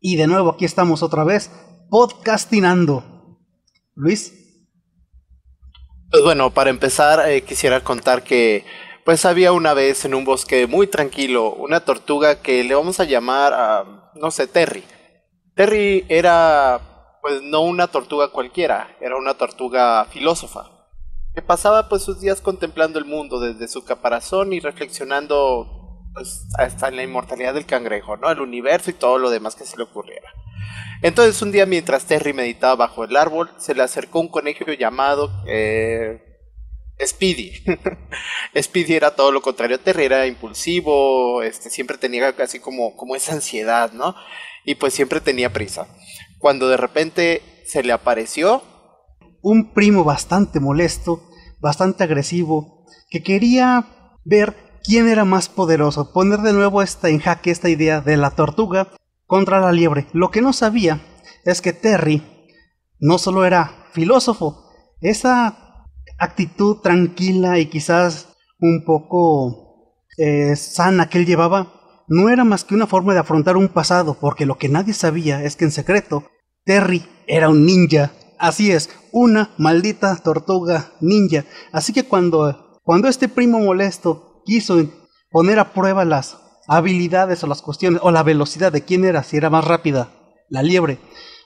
Y de nuevo aquí estamos otra vez, podcastinando. Luis. Pues bueno, para empezar eh, quisiera contar que pues había una vez en un bosque muy tranquilo una tortuga que le vamos a llamar no sé, Terry. Terry era pues no una tortuga cualquiera, era una tortuga filósofa que pasaba pues sus días contemplando el mundo desde su caparazón y reflexionando pues hasta en la inmortalidad del cangrejo, ¿no? El universo y todo lo demás que se le ocurriera. Entonces un día mientras Terry meditaba bajo el árbol, se le acercó un conejo llamado eh, Speedy. Speedy era todo lo contrario a Terry, era impulsivo, este, siempre tenía casi como, como esa ansiedad, ¿no? Y pues siempre tenía prisa. Cuando de repente se le apareció un primo bastante molesto, bastante agresivo, que quería ver quién era más poderoso, poner de nuevo esta, en jaque esta idea de la tortuga contra la liebre. Lo que no sabía es que Terry no solo era filósofo, esa actitud tranquila y quizás un poco eh, sana que él llevaba, no era más que una forma de afrontar un pasado, porque lo que nadie sabía es que en secreto Terry era un ninja Así es, una maldita tortuga ninja. Así que cuando, cuando este primo molesto quiso poner a prueba las habilidades o las cuestiones o la velocidad de quién era, si era más rápida, la liebre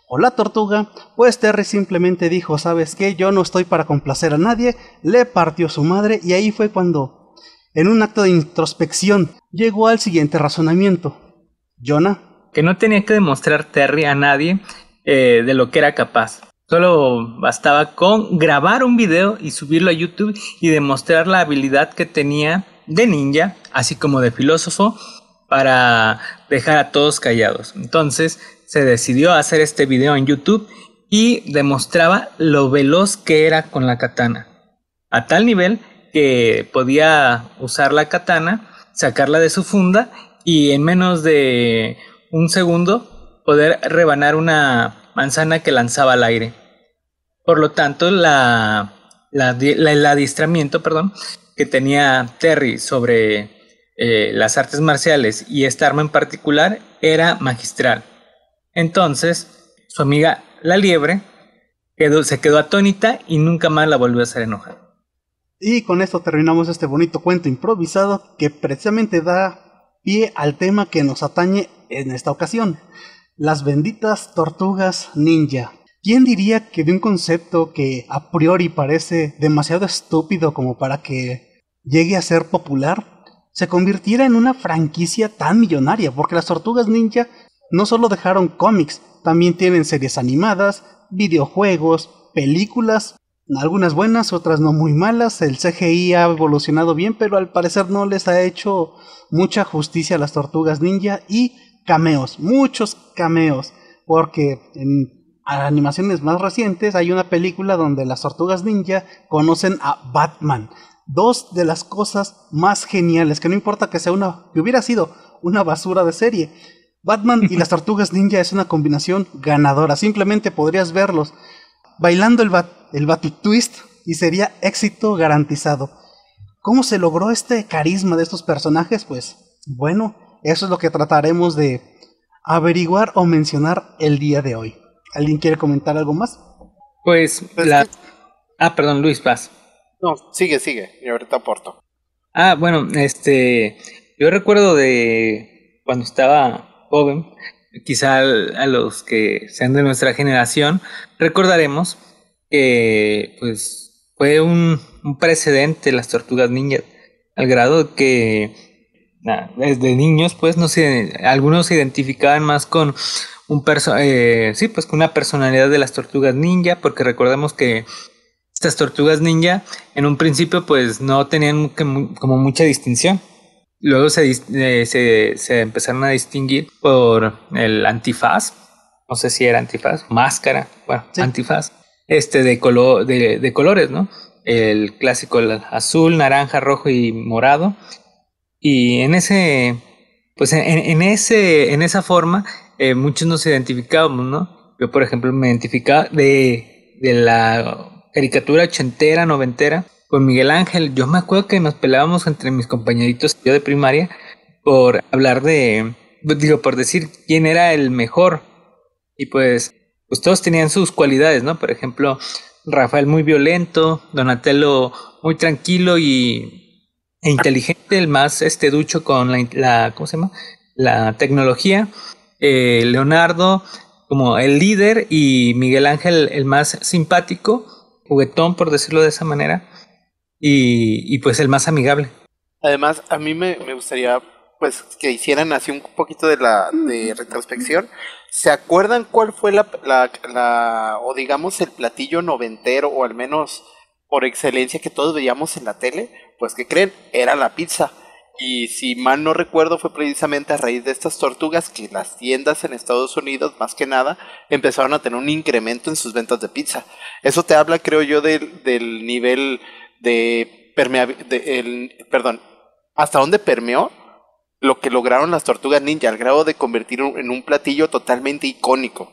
o la tortuga, pues Terry simplemente dijo, ¿sabes qué? Yo no estoy para complacer a nadie, le partió su madre y ahí fue cuando, en un acto de introspección, llegó al siguiente razonamiento. Jonah. Que no tenía que demostrar Terry a nadie eh, de lo que era capaz. Solo bastaba con grabar un video y subirlo a YouTube y demostrar la habilidad que tenía de ninja, así como de filósofo, para dejar a todos callados. Entonces se decidió hacer este video en YouTube y demostraba lo veloz que era con la katana. A tal nivel que podía usar la katana, sacarla de su funda y en menos de un segundo poder rebanar una manzana que lanzaba al aire. Por lo tanto, la, el adiestramiento perdón, que tenía Terry sobre eh, las artes marciales y esta arma en particular era magistral. Entonces, su amiga la liebre quedó, se quedó atónita y nunca más la volvió a hacer enojar. Y con esto terminamos este bonito cuento improvisado que precisamente da pie al tema que nos atañe en esta ocasión las benditas tortugas ninja. ¿Quién diría que de un concepto que a priori parece demasiado estúpido como para que llegue a ser popular, se convirtiera en una franquicia tan millonaria? Porque las tortugas ninja no solo dejaron cómics, también tienen series animadas, videojuegos, películas, algunas buenas, otras no muy malas. El CGI ha evolucionado bien, pero al parecer no les ha hecho mucha justicia a las tortugas ninja y cameos, muchos cameos, porque en animaciones más recientes hay una película donde las tortugas ninja conocen a Batman. Dos de las cosas más geniales, que no importa que sea una, que hubiera sido una basura de serie. Batman y las tortugas ninja es una combinación ganadora. Simplemente podrías verlos bailando el, bat, el Twist y sería éxito garantizado. ¿Cómo se logró este carisma de estos personajes? Pues bueno, eso es lo que trataremos de averiguar o mencionar el día de hoy. ¿Alguien quiere comentar algo más? Pues, pues la... Ah, perdón, Luis, Paz. No, sigue, sigue, y ahorita aporto. Ah, bueno, este, yo recuerdo de cuando estaba joven, quizá a los que sean de nuestra generación, recordaremos que pues fue un, un precedente las tortugas ninjas, al grado que desde niños, pues, no sé, algunos se identificaban más con un perso eh, sí, pues con una personalidad de las tortugas ninja, porque recordemos que estas tortugas ninja en un principio pues no tenían como mucha distinción. Luego se, eh, se, se, empezaron a distinguir por el antifaz, no sé si era antifaz, máscara, bueno, antifaz, este de, color, de, de colores, ¿no? El clásico el azul, naranja, rojo y morado y en ese, pues en, ese, en esa forma, eh, muchos nos identificábamos, ¿no? Yo, por ejemplo, me identificaba de, de la caricatura ochentera, noventera, con Miguel Ángel. Yo me acuerdo que nos peleábamos entre mis compañeritos yo de primaria por hablar de, pues, digo, por decir quién era el mejor. Y pues, pues todos tenían sus cualidades, ¿no? Por ejemplo, Rafael muy violento, Donatello muy tranquilo y e inteligente, el más este ducho con la, ¿cómo se llama? La tecnología. Eh, Leonardo como el líder y Miguel Ángel el más simpático, juguetón por decirlo de esa manera, y, pues el más amigable. Además, a mí me, me gustaría pues que hicieran así un poquito de la de retrospección. ¿Se acuerdan cuál fue la, la, o digamos el platillo noventero o al menos por excelencia que todos veíamos en la tele? Pues que creen, era la pizza. Y si mal no recuerdo fue precisamente a raíz de estas tortugas que las tiendas en Estados Unidos, más que nada, empezaron a tener un incremento en sus ventas de pizza. Eso te habla, creo yo, del, del nivel de permeabilidad, perdón, hasta dónde permeó lo que lograron las tortugas ninja, al grado de convertir en un platillo totalmente icónico.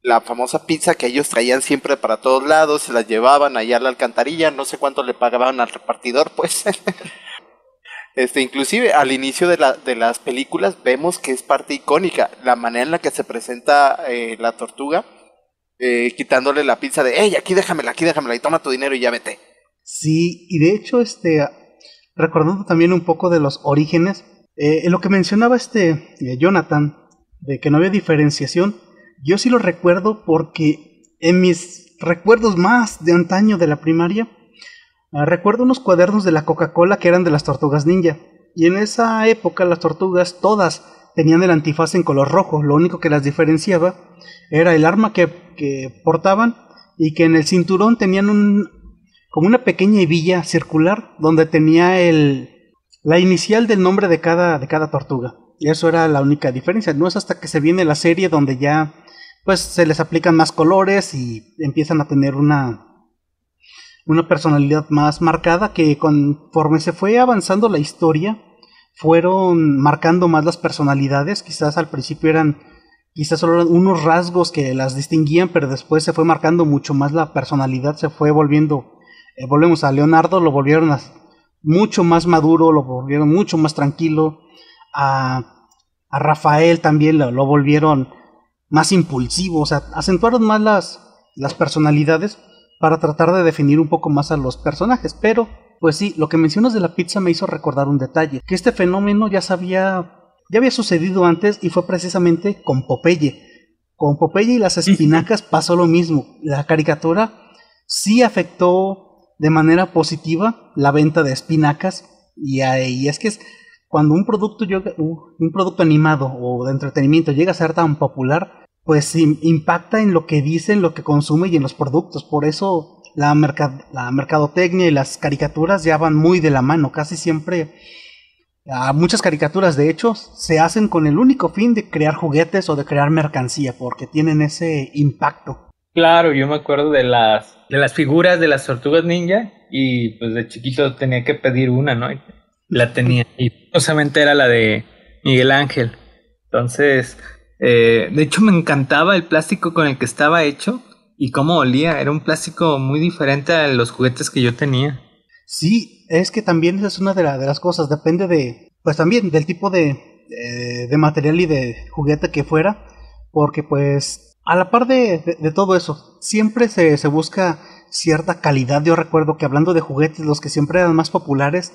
La famosa pizza que ellos traían siempre para todos lados, se la llevaban allá a la alcantarilla, no sé cuánto le pagaban al repartidor, pues. este, inclusive al inicio de, la, de las películas vemos que es parte icónica, la manera en la que se presenta eh, la tortuga, eh, quitándole la pizza de, hey, aquí déjamela, aquí déjamela y toma tu dinero y ya vete. Sí, y de hecho, este, recordando también un poco de los orígenes, eh, lo que mencionaba este eh, Jonathan, de que no había diferenciación, yo sí lo recuerdo porque en mis recuerdos más de antaño de la primaria, recuerdo unos cuadernos de la Coca-Cola que eran de las tortugas ninja. Y en esa época las tortugas todas tenían el antifaz en color rojo, lo único que las diferenciaba era el arma que, que portaban y que en el cinturón tenían un, como una pequeña hebilla circular donde tenía el, la inicial del nombre de cada, de cada tortuga. Y eso era la única diferencia. No es hasta que se viene la serie donde ya pues se les aplican más colores y empiezan a tener una, una personalidad más marcada que conforme se fue avanzando la historia fueron marcando más las personalidades. Quizás al principio eran quizás solo unos rasgos que las distinguían, pero después se fue marcando mucho más la personalidad, se fue volviendo, eh, volvemos a Leonardo, lo volvieron a, mucho más maduro, lo volvieron mucho más tranquilo. A, a Rafael también lo, volvieron más impulsivo, o sea, acentuaron más las, las personalidades para tratar de definir un poco más a los personajes. Pero, pues sí, lo que mencionas de la pizza me hizo recordar un detalle, que este fenómeno ya sabía, ya había sucedido antes y fue precisamente con Popeye. Con Popeye y las espinacas pasó lo mismo. La caricatura sí afectó de manera positiva la venta de espinacas y, es que es cuando un producto, un producto animado o de entretenimiento llega a ser tan popular, pues impacta en lo que dice, en lo que consume y en los productos. Por eso la, la mercadotecnia y las caricaturas ya van muy de la mano. Casi siempre, muchas caricaturas de hecho, se hacen con el único fin de crear juguetes o de crear mercancía, porque tienen ese impacto. Claro, yo me acuerdo de las, de las figuras de las tortugas ninja y pues de chiquito tenía que pedir una, ¿no? La tenía. Y justamente era la de Miguel Ángel. Entonces, eh, de hecho me encantaba el plástico con el que estaba hecho y cómo olía. Era un plástico muy diferente a los juguetes que yo tenía. Sí, es que también esa es una de, de las cosas. Depende de, pues también del tipo de, de material y de juguete que fuera. Porque pues a la par de, todo eso, siempre se, busca cierta calidad. Yo recuerdo que hablando de juguetes, los que siempre eran más populares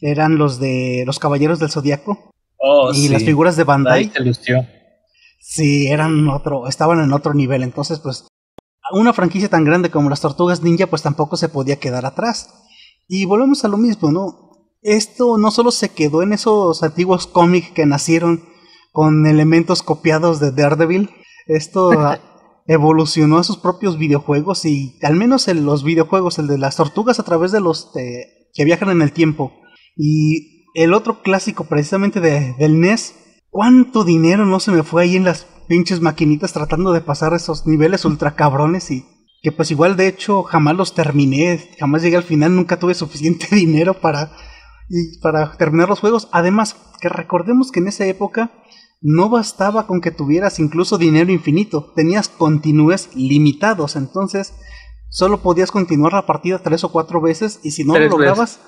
eran los de los Caballeros del Zodiaco. Oh, y las figuras de Bandai. Sí, eran otro, estaban en otro nivel. Entonces, pues, una franquicia tan grande como las Tortugas Ninja, pues tampoco se podía quedar atrás. Y volvemos a lo mismo, ¿no? Esto no solo se quedó en esos antiguos cómics que nacieron con elementos copiados de Daredevil, esto evolucionó a sus propios videojuegos y al menos en los videojuegos, el de las tortugas a través de los que viajan en el tiempo y el otro clásico precisamente de, del NES, ¿cuánto dinero no se me fue ahí en las pinches maquinitas tratando de pasar esos niveles ultra cabrones y que pues igual de hecho jamás los terminé, jamás llegué al final, nunca tuve suficiente dinero para, y para terminar los juegos. Además, que recordemos que en esa época no bastaba con que tuvieras incluso dinero infinito, tenías continúes limitados, entonces solo podías continuar la partida tres o cuatro veces y si no lo lograbas,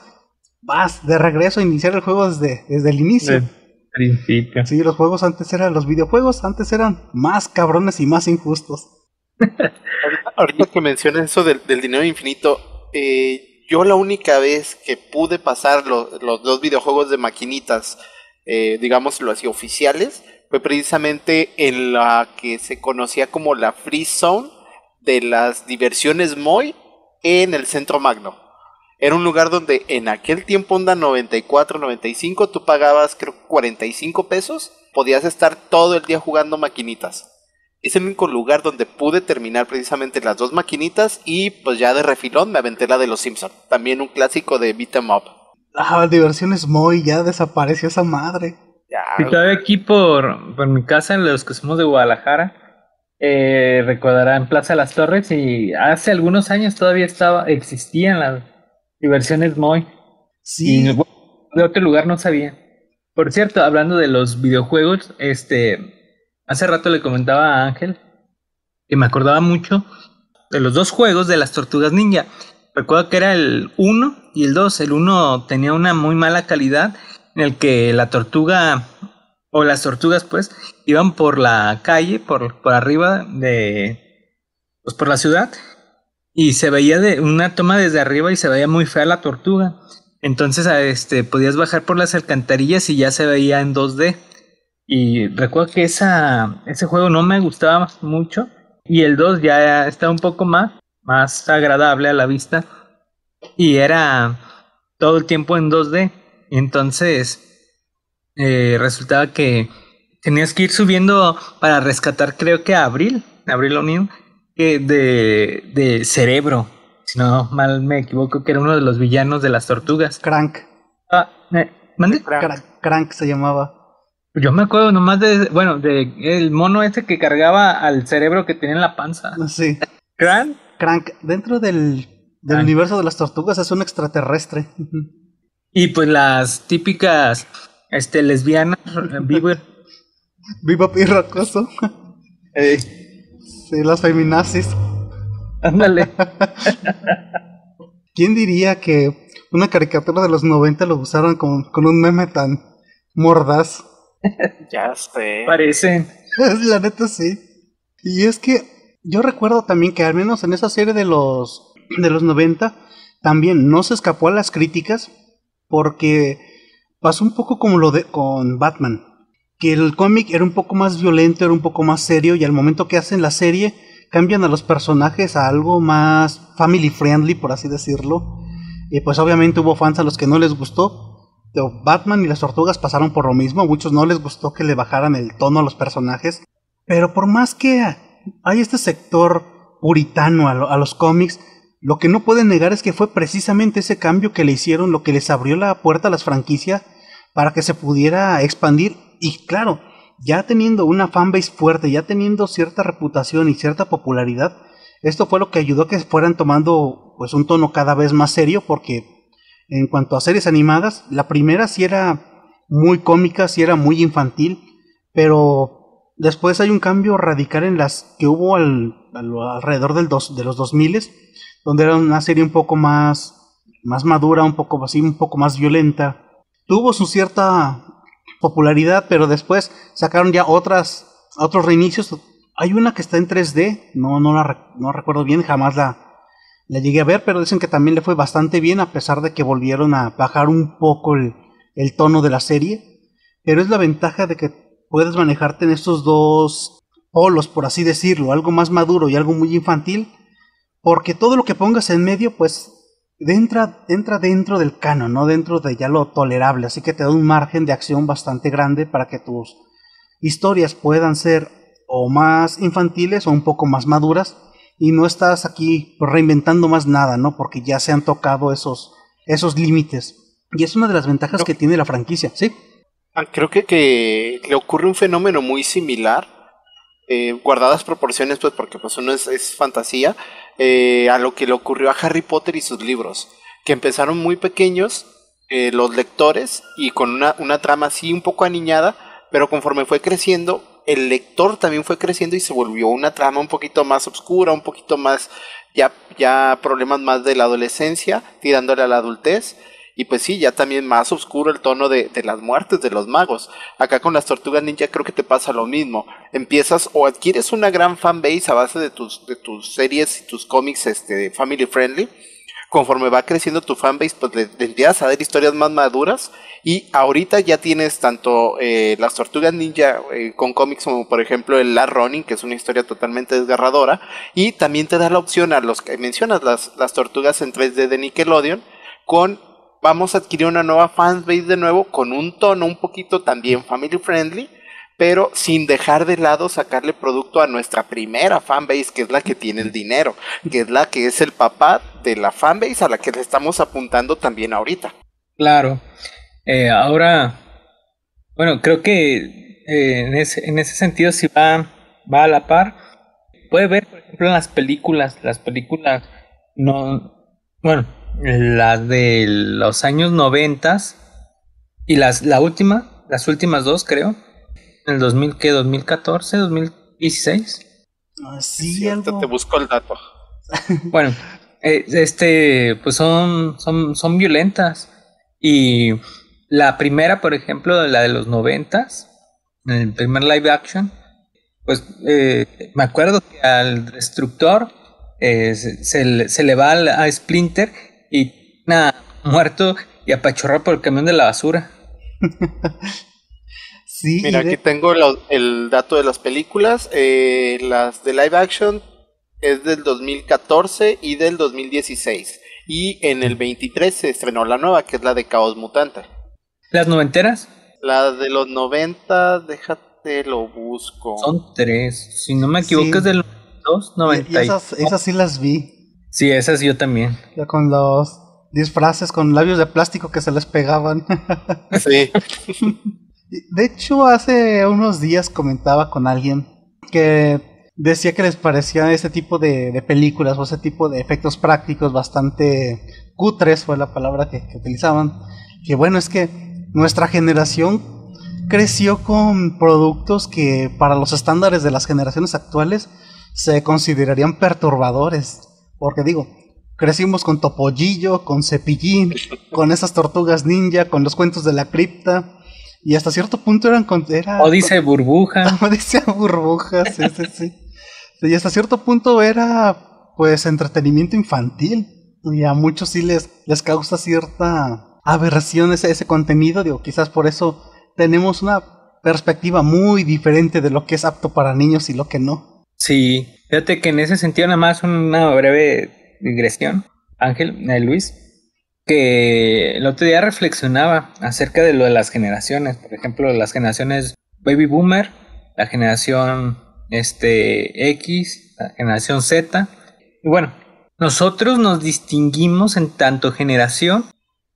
vas de regreso a iniciar el juego desde, desde el inicio. Principio. Sí, los juegos antes eran, los videojuegos antes eran más cabrones y más injustos. Ahorita que mencionas eso del, dinero infinito, eh, yo la única vez que pude pasar los dos videojuegos de maquinitas, eh, digámoslo así, oficiales, fue precisamente en la que se conocía como la Free Zone de las diversiones Moy en el Centro Magno. Era un lugar donde en aquel tiempo, onda 94, 95, tú pagabas creo 45 pesos, podías estar todo el día jugando maquinitas. Es el único lugar donde pude terminar precisamente las dos maquinitas y pues ya de refilón me aventé la de los Simpson, también un clásico de beat em up. Ah, diversiones Moy, ya desapareció esa madre. Y todavía aquí por, por mi casa, los que somos de Guadalajara, eh, recordarán Plaza Las Torres y hace algunos años todavía estaba existían las diversiones Moy. Sí. Y de otro lugar no sabía. Por cierto, hablando de los videojuegos, este, hace rato le comentaba a Ángel que me acordaba mucho de los dos juegos de las Tortugas Ninja. Recuerdo que era el 1 y el 2. El 1 tenía una muy mala calidad en el que la tortuga o las tortugas pues iban por la calle, por, por arriba de pues por la ciudad y se veía de una toma desde arriba y se veía muy fea la tortuga. Entonces este podías bajar por las alcantarillas y ya se veía en 2D. Y recuerdo que esa, ese juego no me gustaba mucho y el 2 ya está un poco más más agradable a la vista y era todo el tiempo en 2D. Entonces, eh, resultaba que tenías que ir subiendo para rescatar, creo que a Abril, Abril O'Neill, de, de Cerebro, si no mal me equivoco, que era uno de los villanos de las tortugas. Crank. Ah, eh, ¿mande? Crank. se llamaba. Yo me acuerdo nomás de, bueno, de el mono ese que cargaba al cerebro que tenía en la panza. Sí. ¿Crank? Crank, dentro del, del universo de las tortugas es un extraterrestre. Y pues las típicas este, lesbianas, Bieber. Viva y rocoso. Sí, las feminazis. Ándale. ¿Quién diría que una caricatura de los 90 lo usaron con, con un meme tan mordaz? ya sé. Parecen. La neta sí. Y es que yo recuerdo también que al menos en esa serie de los de los 90 también no se escapó a las críticas porque pasó un poco como lo de con Batman, que el cómic era un poco más violento, era un poco más serio y al momento que hacen la serie cambian a los personajes a algo más family friendly, por así decirlo. Y pues obviamente hubo fans a los que no les gustó. Batman y las tortugas pasaron por lo mismo, muchos no les gustó que le bajaran el tono a los personajes. Pero por más que hay este sector puritano a los cómics, lo que no pueden negar es que fue precisamente ese cambio que le hicieron lo que les abrió la puerta a las franquicias para que se pudiera expandir y claro, ya teniendo una fanbase fuerte, ya teniendo cierta reputación y cierta popularidad, esto fue lo que ayudó a que fueran tomando pues un tono cada vez más serio porque en cuanto a series animadas, la primera sí era muy cómica, sí era muy infantil, pero después hay un cambio radical en las que hubo alrededor del dos, de los 2000 donde era una serie un poco más, más madura, un poco así, un poco más violenta. Tuvo su cierta popularidad, pero después sacaron ya otras, otros reinicios. Hay una que está en 3D, no, no la no recuerdo bien, jamás la, la llegué a ver, pero dicen que también le fue bastante bien, a pesar de que volvieron a bajar un poco el, el tono de la serie. Pero es la ventaja de que puedes manejarte en estos dos polos, por así decirlo, algo más maduro y algo muy infantil, porque todo lo que pongas en medio, pues entra, entra dentro del canon, no dentro de ya lo tolerable. Así que te da un margen de acción bastante grande para que tus historias puedan ser o más infantiles o un poco más maduras. Y no estás aquí reinventando más nada, ¿no? Porque ya se han tocado esos, esos límites. Y es una de las ventajas que tiene la franquicia, ¿sí? Ah, creo que, que le ocurre un fenómeno muy similar eh, guardadas proporciones, pues porque pues uno es, fantasía, eh, a lo que le ocurrió a Harry Potter y sus libros, que empezaron muy pequeños eh, los lectores y con una, una trama así un poco aniñada, pero conforme fue creciendo, el lector también fue creciendo y se volvió una trama un poquito más oscura, un poquito más, ya, ya problemas más de la adolescencia, tirándole a la adultez. Y pues sí, ya también más oscuro el tono de, de, las muertes de los magos. Acá con las tortugas ninja creo que te pasa lo mismo. Empiezas o adquieres una gran fanbase a base de tus, de tus series y tus cómics este, family friendly conforme va creciendo tu fanbase, pues le, empiezas a ver historias más maduras. Y ahorita ya tienes tanto eh, las tortugas ninja eh, con cómics como por ejemplo el La Running, que es una historia totalmente desgarradora. Y también te da la opción a los que mencionas, las, las tortugas en 3D de Nickelodeon, con vamos a adquirir una nueva fanbase de nuevo, con un tono un poquito también family friendly pero sin dejar de lado sacarle producto a nuestra primera fanbase, que es la que tiene el dinero, que es la que es el papá de la fanbase a la que le estamos apuntando también ahorita. Claro. Eh, ahora, bueno, creo que eh, en, ese, en, ese, sentido si va, va a la par. Puede ver, por ejemplo, en las películas, las películas no, bueno, las de los años noventas y las, la última, las últimas dos creo, ¿En el 2000 qué? ¿2014? ¿2016? Ah, sí, te busco el dato. bueno, eh, este, pues son, son, son violentas. Y la primera, por ejemplo, la de los noventas, el primer live action, pues eh, me acuerdo que al destructor eh, se, se, le va a Splinter y nada, muerto y apachorrado por el camión de la basura. Mira, aquí tengo el dato de las películas. Eh, las de live action es del 2014 y del 2016. Y en el 23 se estrenó la nueva, que es la de Caos Mutante. ¿Las noventeras? La de los 90, déjate lo busco. Son tres. Si no me equivoco, es del 92, 90. esas, esas sí las vi. Sí, esas yo también. Ya con los disfraces con labios de plástico que se les pegaban. Sí. De hecho, hace unos días comentaba con alguien que decía que les parecía ese tipo de, películas o ese tipo de efectos prácticos bastante cutres, fue la palabra que, utilizaban. Que bueno, es que nuestra generación creció con productos que para los estándares de las generaciones actuales se considerarían perturbadores. Porque digo, crecimos con Topollillo, con Cepillín, con esas tortugas ninja, con los cuentos de la cripta y hasta cierto punto eran... Era, o dice burbuja. O dice burbuja, sí, sí, sí. Y hasta cierto punto era, pues, entretenimiento infantil. Y a muchos sí les, les causa cierta aberración ese, ese contenido. Digo, quizás por eso tenemos una perspectiva muy diferente de lo que es apto para niños y lo que no. Sí, fíjate que en ese sentido nada más una breve digresión. Ángel, eh, Luis, que el otro día reflexionaba acerca de lo de las generaciones, por ejemplo, las generaciones baby boomer, la generación este X, la generación Z. Y bueno, nosotros nos distinguimos en tanto generación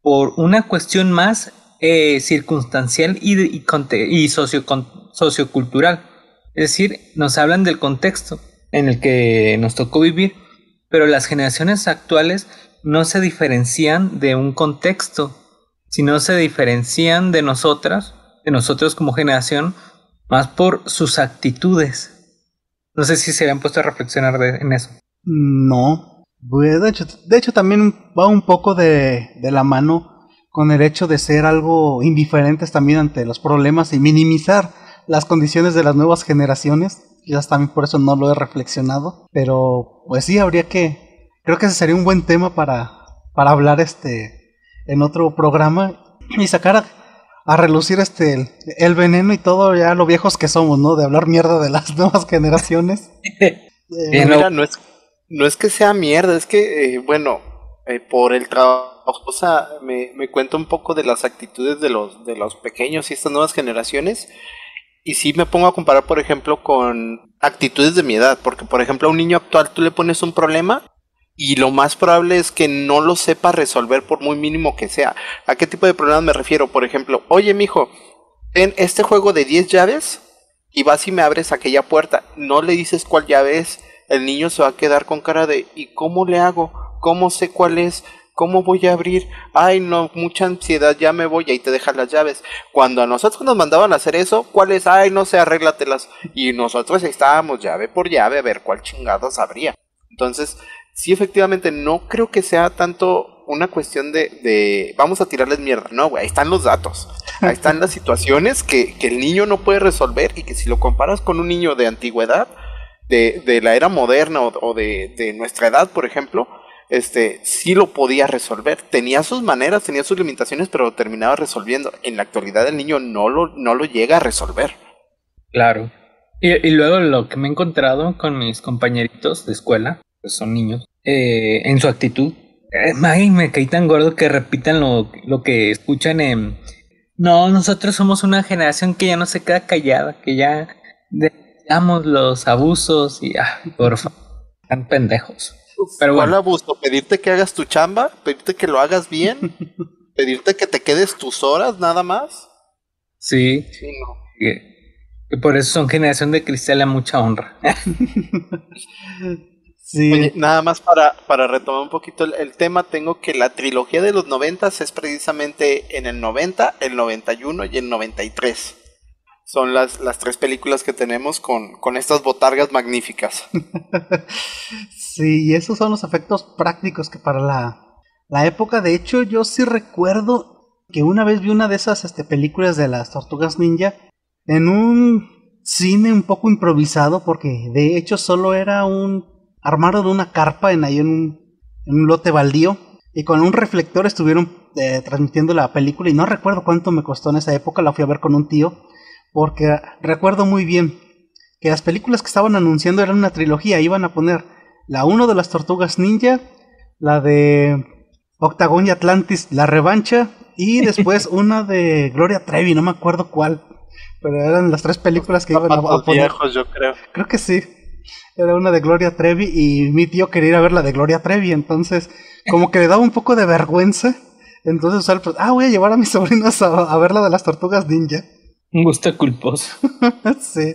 por una cuestión más eh, circunstancial y, y, y socio, sociocultural. Es decir, nos hablan del contexto en el que nos tocó vivir, pero las generaciones actuales no se diferencian de un contexto, sino se diferencian de nosotras, de nosotros como generación, más por sus actitudes. No sé si se habían puesto a reflexionar en eso. No. De hecho, de hecho, también va un poco de, de la mano con el hecho de ser algo indiferentes también ante los problemas y minimizar las condiciones de las nuevas generaciones. Quizás también por eso no lo he reflexionado. Pero pues sí, habría que, creo que ese sería un buen tema para, para hablar este en otro programa y sacar a, relucir este el, veneno y todo ya lo viejos que somos, ¿no? De hablar mierda de las nuevas generaciones. Eh, mira, no es, no es que sea mierda, es que, eh, bueno, eh, por el trabajo, o sea, me, me cuento un poco de las actitudes de los, de los pequeños y estas nuevas generaciones. Y sí me pongo a comparar, por ejemplo, con actitudes de mi edad, porque, por ejemplo, a un niño actual tú le pones un problema y lo más probable es que no lo sepa resolver por muy mínimo que sea. ¿A qué tipo de problemas me refiero? Por ejemplo, oye mijo, en este juego de 10 llaves y vas y me abres aquella puerta, no le dices cuál llave es, el niño se va a quedar con cara de ¿y cómo le hago? ¿Cómo sé cuál es? ¿Cómo voy a abrir? Ay, no, mucha ansiedad, ya me voy, y ahí te dejan las llaves. Cuando a nosotros nos mandaban a hacer eso, ¿cuál es? Ay, no sé, arréglatelas. Y nosotros estábamos llave por llave a ver cuál chingados habría. Entonces, sí efectivamente no creo que sea tanto una cuestión de, de vamos a tirarles mierda. No, güey, ahí están los datos. Ahí están las situaciones que, que, el niño no puede resolver y que si lo comparas con un niño de antigüedad, de, de la era moderna o, o de, de, nuestra edad, por ejemplo, este, sí lo podía resolver. Tenía sus maneras, tenía sus limitaciones, pero lo terminaba resolviendo. En la actualidad el niño no lo, no lo llega a resolver. Claro. Y, y luego lo que me he encontrado con mis compañeritos de escuela, pues son niños, eh, en su actitud. Eh, ay, me caí tan gordo que repitan lo, lo que escuchan en... No, nosotros somos una generación que ya no se queda callada, que ya dejamos los abusos y, ah, por favor, están pendejos. Pero bueno. abuso? ¿Pedirte que hagas tu chamba? ¿Pedirte que lo hagas bien? ¿Pedirte que te quedes tus horas nada más? Sí. Sí, no. Que, que por eso son generación de cristal a mucha honra. sí. Oye, nada más para, para retomar un poquito el, el, tema, tengo que la trilogía de los noventas es precisamente en el 90, el 91 y el 93 son las, las tres películas que tenemos con, con estas botargas magníficas. sí, esos son los efectos prácticos que para la, la época, de hecho, yo sí recuerdo que una vez vi una de esas este, películas de las tortugas ninja en un cine un poco improvisado, porque de hecho solo era un armado de una carpa en ahí en un, en un lote baldío. Y con un reflector estuvieron eh, transmitiendo la película y no recuerdo cuánto me costó en esa época, la fui a ver con un tío porque recuerdo muy bien que las películas que estaban anunciando eran una trilogía, iban a poner la 1 de las tortugas ninja, la de Octagon y Atlantis, la revancha, y después una de Gloria Trevi, no me acuerdo cuál, pero eran las tres películas que iban a, a poner. Viejos, yo creo. Creo que sí. Era una de Gloria Trevi y mi tío quería ir a ver la de Gloria Trevi, entonces como que le daba un poco de vergüenza. Entonces, ah, voy a llevar a mis sobrinos a, a ver la de las tortugas ninja. Un gusto culposo. sí.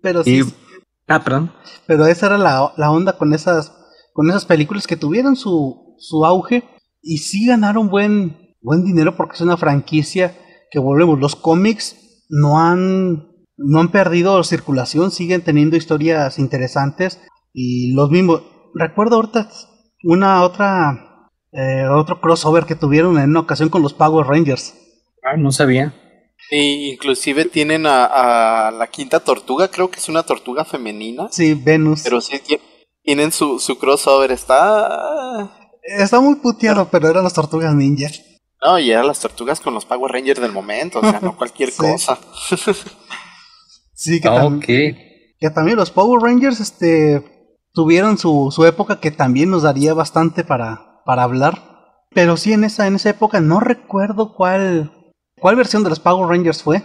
Pero sí. Y... Ah, perdón. Pero esa era la, la, onda con esas, con esas películas que tuvieron su, su auge y sí ganaron buen, buen dinero porque es una franquicia que volvemos. Los cómics no han, no han perdido circulación, siguen teniendo historias interesantes y los mismos. Recuerdo ahorita una otra, eh, otro crossover que tuvieron en una ocasión con los Power Rangers. Ah, no sabía. Y inclusive tienen a, a, la quinta tortuga, creo que es una tortuga femenina. Sí, Venus. Pero sí tienen su, su crossover, está... Está muy puteado, pero eran las tortugas ninja. No, y eran las tortugas con los Power Rangers del momento, o sea, no cualquier sí. cosa. sí, que, tam okay. que también los Power Rangers este, tuvieron su, su época que también nos daría bastante para, para hablar. Pero sí, en esa, en esa época no recuerdo cuál, cuál versión de los Power Rangers fue.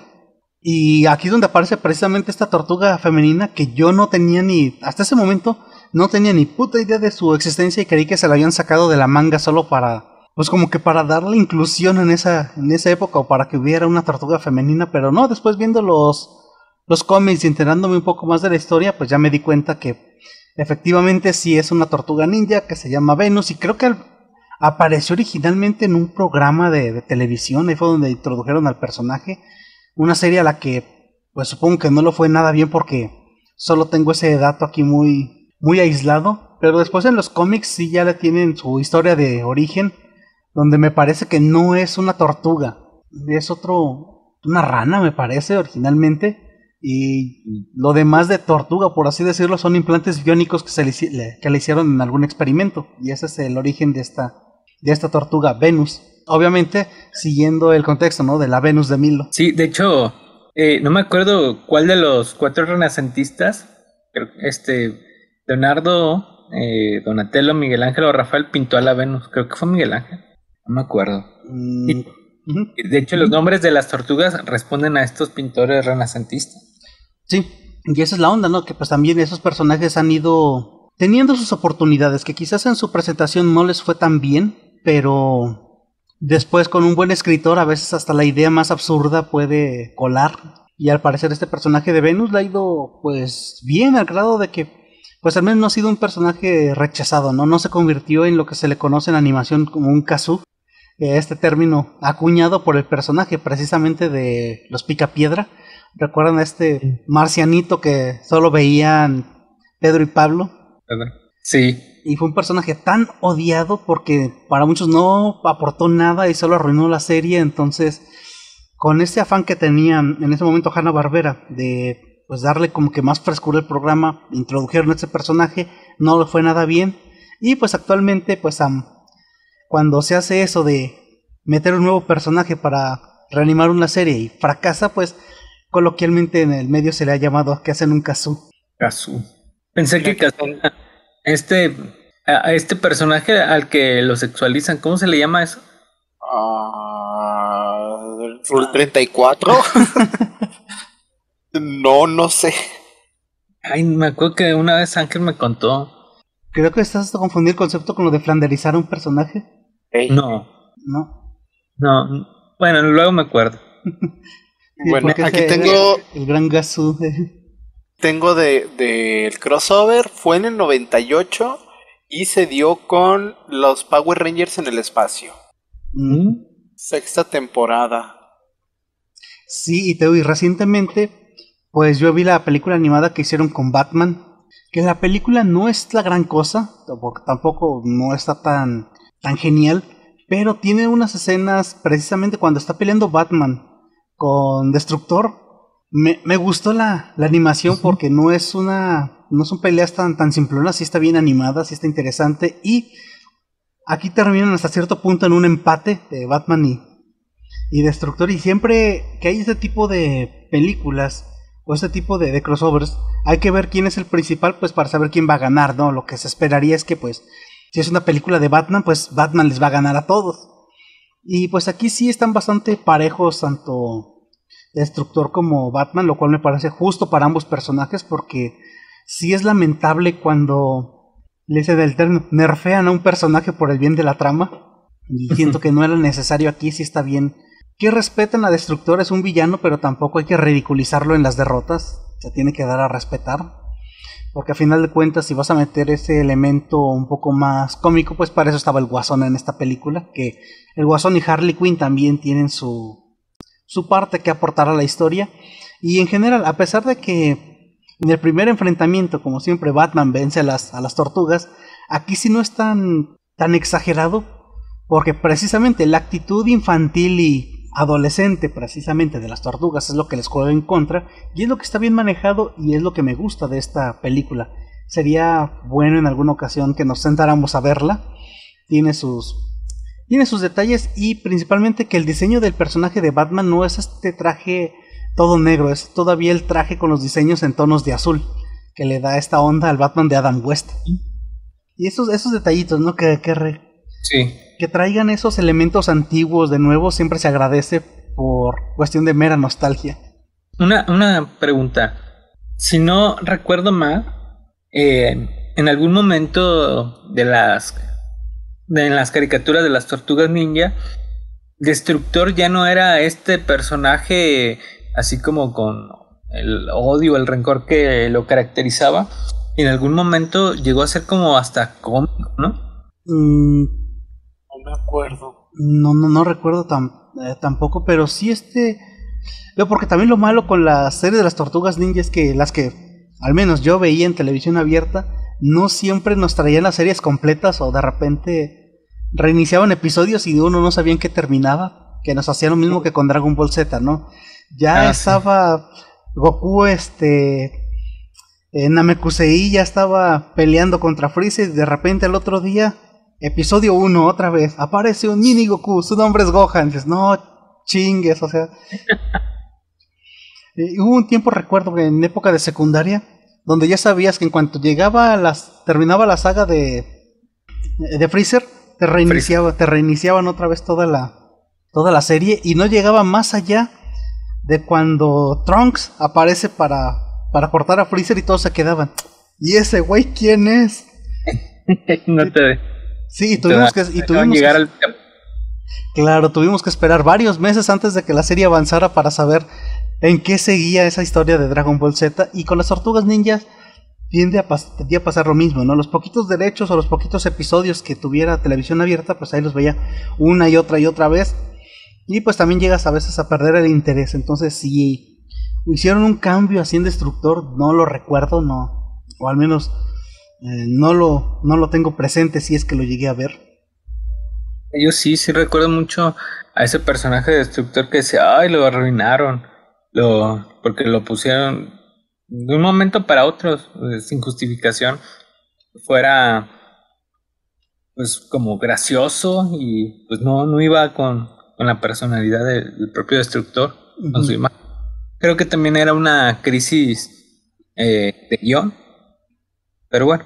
Y aquí es donde aparece precisamente esta tortuga femenina que yo no tenía ni, hasta ese momento, no tenía ni puta idea de su existencia y creí que se la habían sacado de la manga solo para, pues como que para darle inclusión en esa, en esa época o para que hubiera una tortuga femenina, pero no, después viendo los, los cómics y enterándome un poco más de la historia, pues ya me di cuenta que efectivamente sí es una tortuga ninja que se llama Venus y creo que apareció originalmente en un programa de, televisión, ahí fue donde introdujeron al personaje, una serie a la que pues supongo que no lo fue nada bien porque solo tengo ese dato aquí muy, muy aislado, pero después en los cómics sí ya le tienen su historia de origen, donde me parece que no es una tortuga, es otro, una rana me parece originalmente, y lo demás de tortuga, por así decirlo, son implantes biónicos que, se le, que le hicieron en algún experimento, y ese es el origen de esta, de esta tortuga Venus. Obviamente siguiendo el contexto, ¿no? De la Venus de Milo. Sí, de hecho, eh, no me acuerdo cuál de los cuatro renacentistas, este, Leonardo, eh, Donatello, Miguel Ángel o Rafael pintó a la Venus. Creo que fue Miguel Ángel. No me acuerdo. Mm. Y, de hecho, los nombres de las tortugas responden a estos pintores renacentistas. Sí, y esa es la onda, ¿no? Que pues también esos personajes han ido teniendo sus oportunidades, que quizás en su presentación no les fue tan bien, pero después con un buen escritor a veces hasta la idea más absurda puede colar. Y al parecer este personaje de Venus le ha ido pues bien al grado de que pues al menos no ha sido un personaje rechazado, ¿no? No se convirtió en lo que se le conoce en animación como un kazoo, este término acuñado por el personaje precisamente de los Picapiedra. ¿Recuerdan a este marcianito que solo veían Pedro y Pablo? Sí. Y fue un personaje tan odiado porque para muchos no aportó nada y solo arruinó la serie. Entonces, con ese afán que tenía en ese momento Hanna Barbera de pues darle como que más frescura al programa, introdujeron a ese personaje, no le fue nada bien. Y pues actualmente, pues cuando se hace eso de meter un nuevo personaje para reanimar una serie y fracasa, pues coloquialmente en el medio se le ha llamado que hacen un kazoo. Kazoo. Pensé que este, a este personaje al que lo sexualizan, ¿cómo se le llama eso? Uh, 34. no, no sé. Ay, me acuerdo que una vez Ángel me contó. Creo que estás a confundir el concepto con lo de flanderizar a un personaje. No. No. No. Bueno, luego me acuerdo. bueno, aquí tengo. El gran Gazoo. tengo de, de, crossover. Fue en el 98 y se dio con los Power Rangers en el espacio. Mm. Sexta temporada. Sí, y te y recientemente, pues yo vi la película animada que hicieron con Batman. Que la película no es la gran cosa, porque tampoco no está tan, tan genial, pero tiene unas escenas precisamente cuando está peleando Batman con Destructor. Me, me gustó la, la animación porque no es una. No son peleas tan, tan simplonas, sí está bien animada, sí está interesante. Y aquí terminan hasta cierto punto en un empate de Batman y, y Destructor. Y siempre que hay ese tipo de películas o este tipo de, de, crossovers, hay que ver quién es el principal, pues para saber quién va a ganar, ¿no? Lo que se esperaría es que, pues, si es una película de Batman, pues Batman les va a ganar a todos. Y pues aquí sí están bastante parejos tanto Destructor como Batman, lo cual me parece justo para ambos personajes porque sí es lamentable cuando le dice del término nerfean a un personaje por el bien de la trama. Y siento que no era necesario aquí, sí está bien. Que respeten a Destructor, es un villano, pero tampoco hay que ridiculizarlo en las derrotas. Se tiene que dar a respetar. Porque a final de cuentas, si vas a meter ese elemento un poco más cómico, pues para eso estaba el Guasón en esta película. Que el Guasón y Harley Quinn también tienen su, su parte que aportar a la historia. Y en general, a pesar de que en el primer enfrentamiento, como siempre, Batman vence a las, a las tortugas, aquí sí no es tan, tan exagerado. Porque precisamente la actitud infantil y adolescente precisamente de las tortugas es lo que les juega en contra y es lo que está bien manejado y es lo que me gusta de esta película. Sería bueno en alguna ocasión que nos sentáramos a verla. Tiene sus tiene sus detalles y principalmente que el diseño del personaje de Batman no es este traje todo negro, es todavía el traje con los diseños en tonos de azul que le da esta onda al Batman de Adam West. Y esos esos detallitos, ¿no? Que, que Sí que traigan esos elementos antiguos de nuevo siempre se agradece por cuestión de mera nostalgia. Una, una pregunta. Si no recuerdo mal, eh, en algún momento de las, en las caricaturas de las tortugas ninja, Destructor ya no era este personaje así como con el odio, el rencor que lo caracterizaba. En algún momento llegó a ser como hasta cómico, ¿no? Mm, me acuerdo. No, no, no recuerdo eh, tampoco, pero sí este... Yo porque también lo malo con la serie de las tortugas ninja es que las que al menos yo veía en televisión abierta no siempre nos traían las series completas o de repente reiniciaban episodios y uno no sabía en qué terminaba, que nos hacía lo mismo que con Dragon Ball Z, ¿no? Ya ah, estaba Goku este en Namekusei ya estaba peleando contra Freezer y de repente el otro día Episodio 1, otra vez, aparece un mini Goku, su nombre es Gohan. Dices, no chingues, o sea. hubo un tiempo, recuerdo, en época de secundaria, donde ya sabías que en cuanto llegaba las. terminaba la saga de. de Freezer, te reiniciaba, te reiniciaban otra vez toda la. toda la serie. Y no llegaba más allá de cuando Trunks aparece para. para cortar a Freezer y todos se quedaban. ¿Y ese güey quién es? no te Sí, y tuvimos que. Y tuvimos llegar al... Claro, tuvimos que esperar varios meses antes de que la serie avanzara para saber en qué seguía esa historia de Dragon Ball Z. Y con las tortugas ninjas tiende a, a pasar lo mismo, ¿no? Los poquitos derechos o los poquitos episodios que tuviera televisión abierta, pues ahí los veía una y otra y otra vez. Y pues también llegas a veces a perder el interés. Entonces, si hicieron un cambio así en Destructor, no lo recuerdo, no. O al menos eh, no, lo, no lo tengo presente si es que lo llegué a ver. Yo sí, sí recuerdo mucho a ese personaje de destructor que decía, ay, lo arruinaron, lo, porque lo pusieron de un momento para otro, eh, sin justificación, fuera pues como gracioso y pues no, no iba con, la personalidad del, propio destructor, con su imagen. Creo que también era una crisis eh, de guion, pero bueno,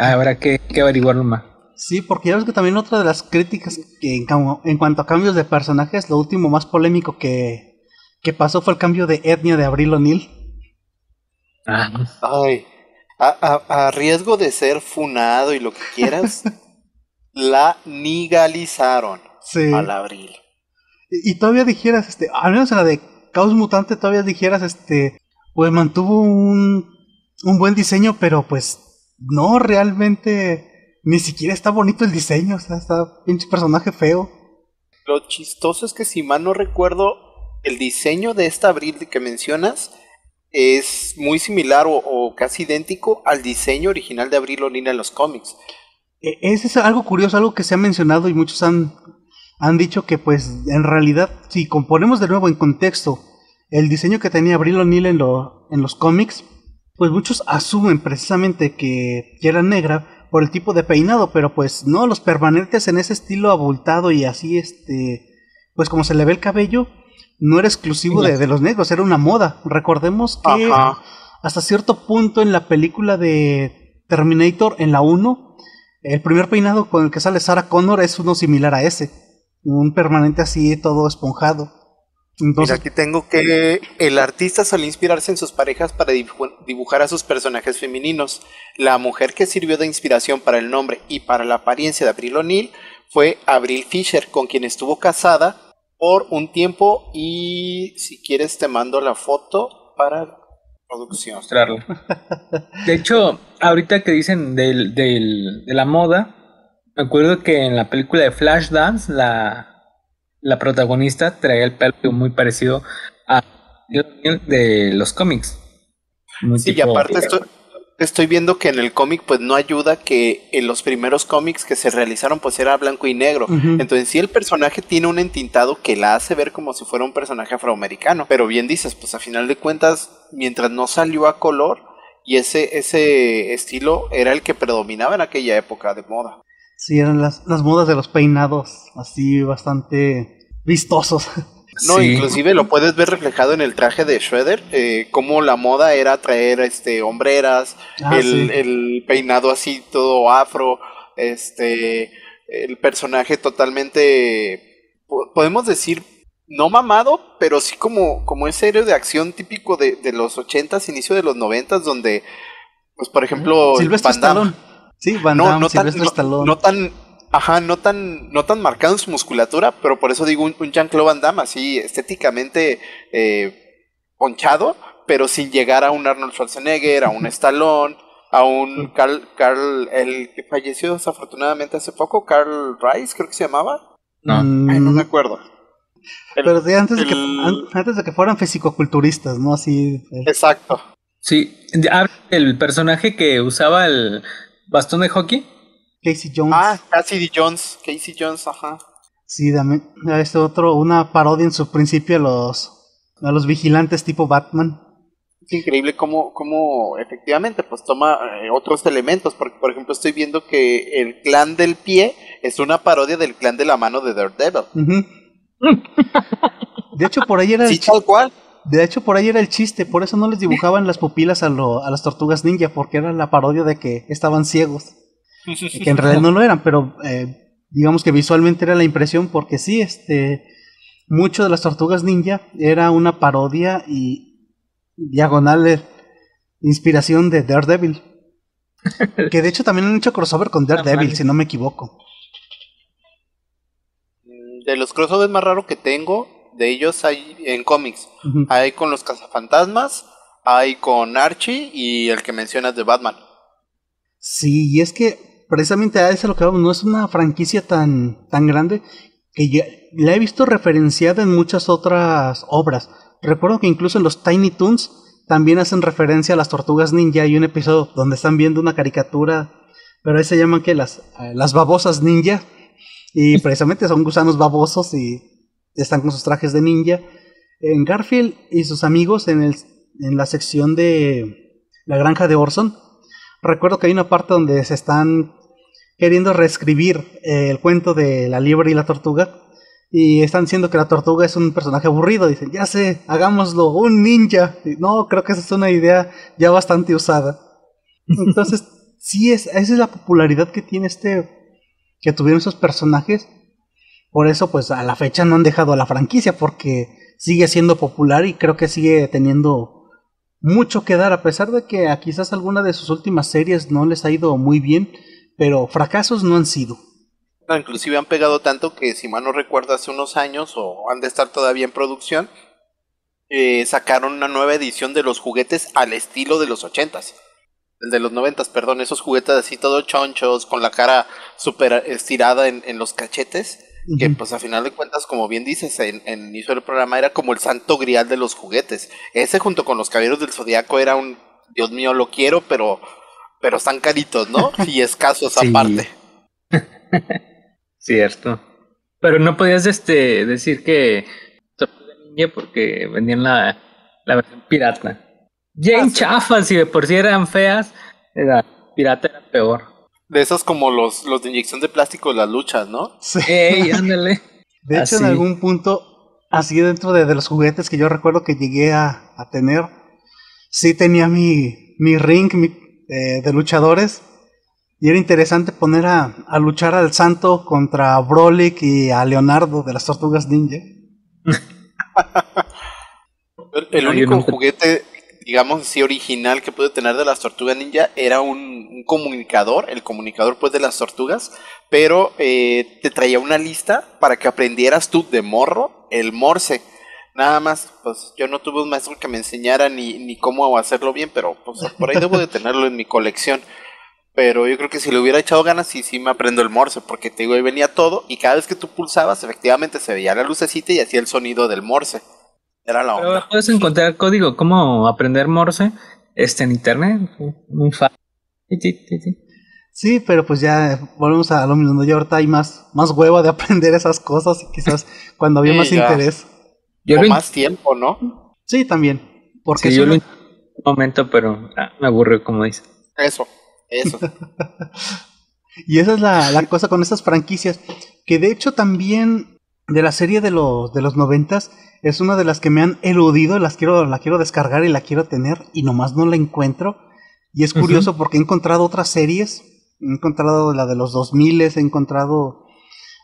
habrá que, que averiguarlo más. Sí, porque ya ves que también otra de las críticas que en, en cuanto a cambios de personajes, lo último más polémico que, que pasó fue el cambio de etnia de Abril O'Neill. Ah. Ay, a, riesgo de ser funado y lo que quieras, la nigalizaron sí. al Abril. Y, todavía dijeras, este, al menos en la de Caos Mutante, todavía dijeras, este, pues mantuvo un, un buen diseño, pero pues no realmente ni siquiera está bonito el diseño, o sea, está pinche personaje feo. Lo chistoso es que si mal no recuerdo, el diseño de esta Abril que mencionas es muy similar o, casi idéntico al diseño original de Abril O'Neill en los cómics. E, ese es algo curioso, algo que se ha mencionado y muchos han, han dicho que pues en realidad, si componemos de nuevo en contexto el diseño que tenía Abril O'Neill en, en los cómics, pues muchos asumen precisamente que era negra por el tipo de peinado, pero pues no, los permanentes en ese estilo abultado y así, este, pues como se le ve el cabello, no era exclusivo de, los negros, era una moda. Recordemos que hasta cierto punto en la película de Terminator, en la 1, el primer peinado con el que sale Sarah Connor es uno similar a ese, un permanente así todo esponjado. Entonces, aquí tengo que el artista suele inspirarse en sus parejas para dibujar a sus personajes femeninos. La mujer que sirvió de inspiración para el nombre y para la apariencia de Abril O'Neill fue Abril Fisher, con quien estuvo casada por un tiempo y si quieres te mando la foto para producción. Mostrarla. De hecho, ahorita que dicen del, del, de la moda, me acuerdo que en la película de Flashdance, la la protagonista traía el pelo muy parecido a de los cómics. sí, y aparte estoy, viendo que en el cómic pues no ayuda que en los primeros cómics que se realizaron pues era blanco y negro. Entonces sí el personaje tiene un entintado que la hace ver como si fuera un personaje afroamericano. Pero bien dices, pues a final de cuentas, mientras no salió a color y ese, ese estilo era el que predominaba en aquella época de moda. Sí, eran las, las modas de los peinados, así bastante vistosos. No, inclusive lo puedes ver reflejado en el traje de Shredder, eh, como la moda era traer este hombreras, ah, el, peinado así todo afro, este el personaje totalmente podemos decir no mamado, pero sí como, como ese héroe de acción típico de, de los ochentas, inicio de los noventas, donde pues por ejemplo Silvestre Stallone. Sí, Van no, no tan, no, tan, ajá, no tan, no tan marcado en su musculatura, pero por eso digo un, Jean-Claude Van Damme así estéticamente eh, ponchado, pero sin llegar a un Arnold Schwarzenegger, a un Stallone, a un Carl, Carl, el que falleció desafortunadamente hace poco, Carl Rice, creo que se llamaba. No, Ay, no me acuerdo. pero de antes, de que, antes de que fueran fisicoculturistas, ¿no? Así. Eh. Exacto. Sí, el personaje que usaba el, ¿Bastón de hockey? Casey Jones. Ah, Cassidy Jones. Casey Jones, ajá. Sí, dame, este otro, una parodia en su principio a los, a los vigilantes tipo Batman. Es increíble cómo, cómo efectivamente pues toma eh, otros elementos, porque por ejemplo estoy viendo que el clan del pie es una parodia del clan de la mano de Daredevil. de hecho por ahí era sí, tal cual. De hecho, por ahí era el chiste, por eso no les dibujaban las pupilas a, a las tortugas ninja, porque era la parodia de que estaban ciegos. Que en realidad no lo eran, pero eh, digamos que visualmente era la impresión, porque sí, este, mucho de las tortugas ninja era una parodia y diagonal de inspiración de Daredevil. que de hecho también han hecho crossover con Daredevil, si no me equivoco. De los crossovers más raros que tengo, de ellos hay en cómics. Hay con los cazafantasmas, hay con Archie y el que mencionas de Batman. Sí, y es que precisamente a eso lo que vamos, no es una franquicia tan, tan grande que ya, la he visto referenciada en muchas otras obras. Recuerdo que incluso en los Tiny Toons también hacen referencia a las tortugas ninja. Hay un episodio donde están viendo una caricatura, pero ahí se llaman que las, eh, las babosas ninja. Y precisamente son gusanos babosos y están con sus trajes de ninja. En Garfield y sus amigos en, el, en la sección de la granja de Orson, recuerdo que hay una parte donde se están queriendo reescribir eh, el cuento de la liebre y la tortuga. Y están diciendo que la tortuga es un personaje aburrido. Dicen, ya sé, hagámoslo, un ninja. no, creo que esa es una idea ya bastante usada. Entonces, sí, es, esa es la popularidad que tiene este. que tuvieron esos personajes. Por eso, pues a la fecha no han dejado a la franquicia, porque sigue siendo popular y creo que sigue teniendo mucho que dar, a pesar de que a quizás alguna de sus últimas series no les ha ido muy bien, pero fracasos no han sido. inclusive han pegado tanto que, si mal no recuerdo, hace unos años, o han de estar todavía en producción, eh, sacaron una nueva edición de los juguetes al estilo de los ochentas. El de los noventas, perdón, esos juguetes así todos chonchos, con la cara súper estirada en, en, los cachetes, que pues a final de cuentas, como bien dices, en, en inicio del programa era como el santo grial de los juguetes. Ese junto con los caballeros del zodiaco era un, Dios mío, lo quiero, pero pero están caritos, ¿no? Y escasos aparte. Cierto. Pero no podías este decir que niña porque vendían la, la versión pirata. Bien ah, chafas y de por si eran feas, era pirata era peor. De esos como los, los de inyección de plástico las luchas, ¿no? Sí. Ey, ándale. De hecho, en algún punto, así dentro de, los juguetes que yo recuerdo que llegué a, a tener, sí tenía mi, mi ring, mi de, luchadores. Y era interesante poner a, luchar al santo contra Brolic y a Leonardo de las Tortugas Ninja. el único juguete, digamos así, original que pude tener de las Tortugas Ninja era un, comunicador, el comunicador pues de las tortugas, pero eh, te traía una lista para que aprendieras tú de morro el morse. Nada más, pues yo no tuve un maestro que me enseñara ni, ni cómo hacerlo bien, pero pues por ahí debo de tenerlo en mi colección. Pero yo creo que si le hubiera echado ganas, sí, sí me aprendo el morse, porque te digo, ahí venía todo, y cada vez que tú pulsabas, efectivamente se veía la lucecita y hacía el sonido del morse. Era la onda. puedes encontrar código, cómo aprender morse, este en internet, muy fácil. Sí, pero pues ya volvemos a lo mismo, ya ahorita hay más, más hueva de aprender esas cosas y quizás cuando había más interés. Yo o más tiempo, ¿no? Sí, también. Porque yo lo un momento, pero ah, me aburre, como dice. Eso, eso. y esa es la, cosa con estas franquicias. Que de hecho también de la serie de los, de los noventas es una de las que me han eludido. Las quiero, la quiero descargar y la quiero tener y nomás no la encuentro. Y es curioso porque he encontrado otras series. He encontrado la de los 2000, he encontrado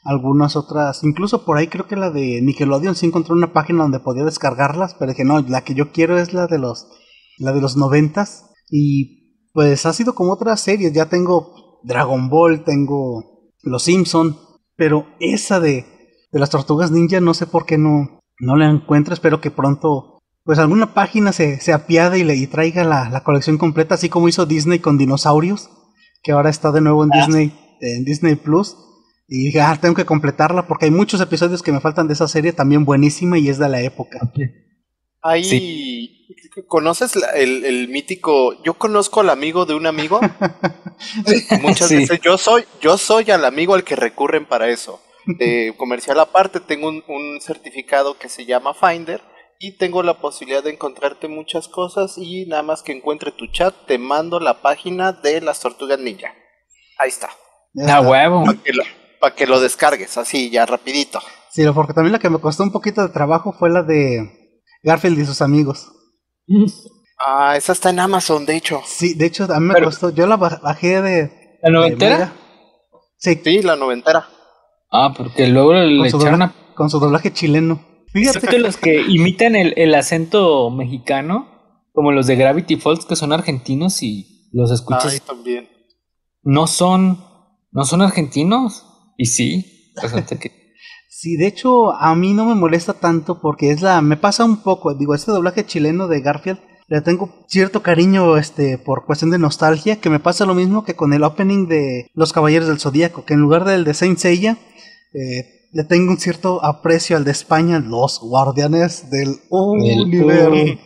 algunas otras, incluso por ahí creo que la de Nickelodeon sí encontré una página donde podía descargarlas, pero dije, no, la que yo quiero es la de los, la de los noventas, y pues ha sido como otras series, ya tengo Dragon Ball, tengo Los Simpson, pero esa de, de las tortugas ninja no sé por qué no, no la encuentro, espero que pronto pues alguna página se, se apiade y le y traiga la, la, colección completa, así como hizo Disney con dinosaurios, que ahora está de nuevo en ah. Disney, en Disney Plus y dije, ah, tengo que completarla porque hay muchos episodios que me faltan de esa serie también buenísima y es de la época. Ahí, ¿conoces el, mítico? Yo conozco al amigo de un amigo. Muchas veces yo soy, yo soy al amigo al que recurren para eso. De comercial aparte, tengo un, un certificado que se llama Finder y tengo la posibilidad de encontrarte muchas cosas y nada más que encuentre tu chat, te mando la página de las tortugas ninja. Ahí está. A huevo para que lo descargues, así ya rapidito. Sí, porque también la que me costó un poquito de trabajo fue la de Garfield y sus amigos. Ah, esa está en Amazon, de hecho. Sí, de hecho, a mí me costó. Yo la bajé de. ¿La noventera? sí. Sí, la noventera. Ah, porque luego le echaron Con su doblaje chileno. Fíjate que los que imitan el, el, acento mexicano, como los de Gravity Falls, que son argentinos y los escuchas. Ay, también. No son. No son argentinos. Y sí, que... Sí, de hecho, a mí no me molesta tanto porque es la. Me pasa un poco. Digo, este doblaje chileno de Garfield le tengo cierto cariño este por cuestión de nostalgia. Que me pasa lo mismo que con el opening de Los Caballeros del Zodíaco. Que en lugar del de Saint Seiya, eh, le tengo un cierto aprecio al de España, los guardianes del universo.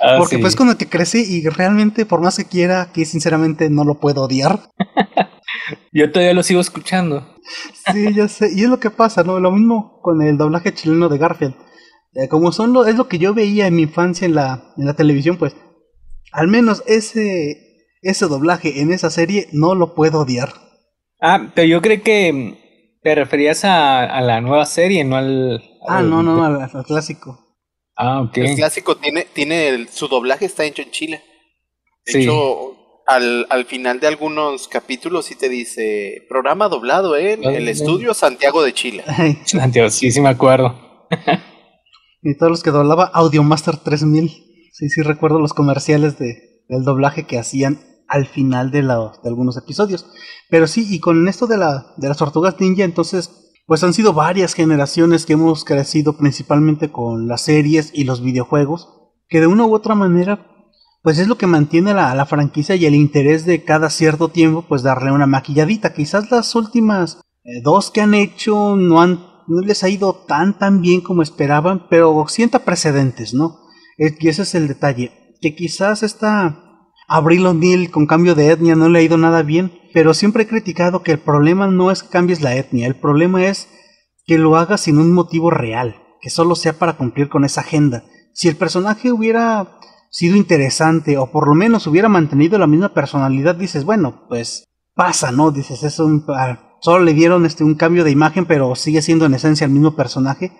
Ah, Porque sí. pues con el que crecí y realmente por más que quiera, aquí sinceramente no lo puedo odiar. Yo todavía lo sigo escuchando. Sí, ya sé. Y es lo que pasa, ¿no? Lo mismo con el doblaje chileno de Garfield. Eh, como son lo, es lo que yo veía en mi infancia en la, en la televisión, pues al menos ese, ese doblaje en esa serie no lo puedo odiar. Ah, pero yo creo que mm, te referías a, a la nueva serie, no al... Ah, al- no, no, no, al, al clásico. Ah, ok. El clásico tiene, tiene el- su doblaje está hecho en Chile. De Sí. hecho, al, al final de algunos capítulos sí te dice programa doblado en Ah, el estudio Santiago de Chile. Santiago, sí, sí me acuerdo. y todos los que doblaba Audiomaster 3000. Sí, sí recuerdo los comerciales de, del doblaje que hacían al final de, la- de algunos episodios. Pero sí, y con esto de, la, de las tortugas ninja, entonces, pues han sido varias generaciones que hemos crecido principalmente con las series y los videojuegos, que de una u otra manera, pues es lo que mantiene la, la franquicia y el interés de cada cierto tiempo, pues darle una maquilladita. Quizás las últimas eh, dos que han hecho no han no les ha ido tan tan bien como esperaban, pero sienta precedentes, ¿no? Y ese es el detalle, que quizás esta Abril O'Neill con cambio de etnia no le ha ido nada bien, pero siempre he criticado que el problema no es que cambies la etnia, el problema es que lo hagas sin un motivo real, que solo sea para cumplir con esa agenda. Si el personaje hubiera sido interesante o por lo menos hubiera mantenido la misma personalidad, dices, bueno, pues pasa, ¿no? Dices, es un ah, solo le dieron este un cambio de imagen, pero sigue siendo en esencia el mismo personaje.